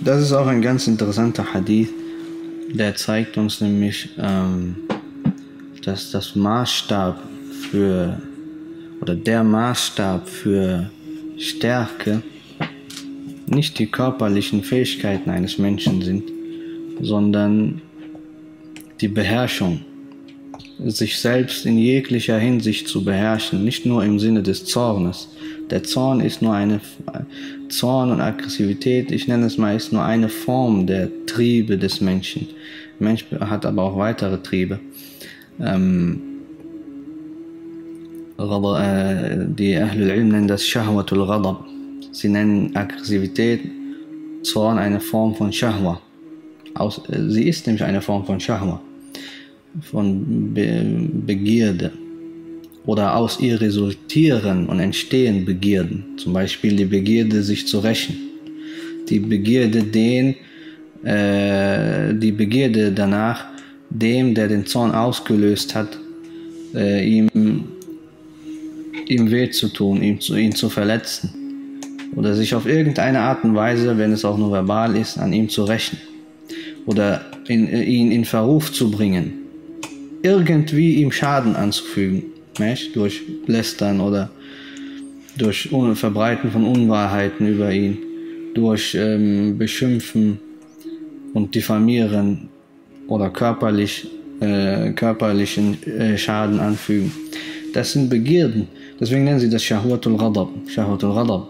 das ist auch ein ganz interessanter Hadith, der zeigt uns nämlich, ähm, dass das Maßstab für oder der Maßstab für Stärke nicht die körperlichen Fähigkeiten eines Menschen sind, sondern die Beherrschung, sich selbst in jeglicher Hinsicht zu beherrschen, nicht nur im Sinne des Zornes. Der Zorn ist nur eine Zorn und Aggressivität, ich nenne es meist nur eine Form der Triebe des Menschen. Der Mensch hat aber auch weitere Triebe. Ähm, die Ahlul Ilm nennen das Shahwatul Ghadab. Sie nennen Aggressivität, Zorn eine Form von Shahwa. Aus, sie ist nämlich eine Form von Shahwa, von Be Begierde. Oder aus ihr resultieren und entstehen Begierden. Zum Beispiel die Begierde, sich zu rächen. Die Begierde, den, äh, die Begierde danach, dem, der den Zorn ausgelöst hat, äh, ihm, ihm weh zu tun, ihm zu, ihn zu verletzen. Oder sich auf irgendeine Art und Weise, wenn es auch nur verbal ist, an ihm zu rächen oder in, ihn in Verruf zu bringen, irgendwie ihm Schaden anzufügen, nicht? durch Lästern oder durch Verbreiten von Unwahrheiten über ihn, durch ähm, Beschimpfen und Diffamieren oder körperlich, äh, körperlichen äh, Schaden anfügen. Das sind Begierden. Deswegen nennen sie das Shahwatul Ghadab. Shahwatul Ghadab.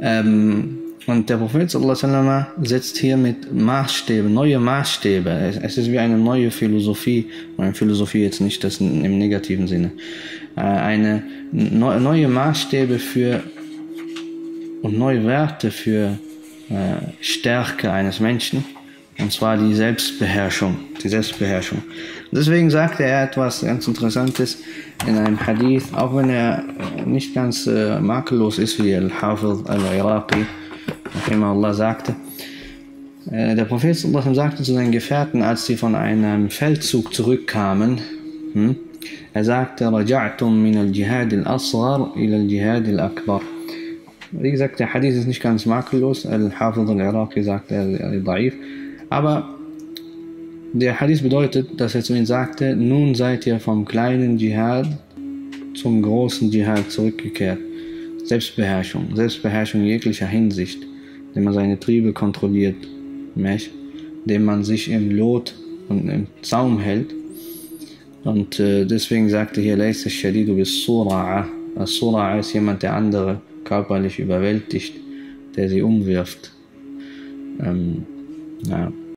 Ähm, und der Prophet setzt hier mit Maßstäben, neue Maßstäbe. Es ist wie eine neue Philosophie, eine Philosophie jetzt nicht das im negativen Sinne, äh, eine neue Maßstäbe für und neue Werte für äh, Stärke eines Menschen, und zwar die Selbstbeherrschung, die Selbstbeherrschung. Deswegen sagt er etwas ganz Interessantes in einem Hadith, auch wenn er nicht ganz äh, makellos ist wie Al-Hafiz al-Iraqi, Allah sagte, äh, der Prophet sagte zu seinen Gefährten, als sie von einem Feldzug zurückkamen, hm, er sagte, Raja'tum min al-Jihad al-Asghar ila al-Jihad al-Akbar. Wie gesagt, der Hadith ist nicht ganz makellos, Al-Hafiz al-Iraqi sagt, er ist daif, aber der Hadith bedeutet, dass er zu ihnen sagte, nun seid ihr vom kleinen Dschihad zum großen Dschihad zurückgekehrt. Selbstbeherrschung, Selbstbeherrschung jeglicher Hinsicht indem man seine Triebe kontrolliert, indem man sich im Lot und im Zaum hält. Und äh, deswegen sagte hier, Leise Shadidu bis Sura'a. Sura'a ist jemand, der andere körperlich überwältigt, der sie umwirft. Ähm, ja.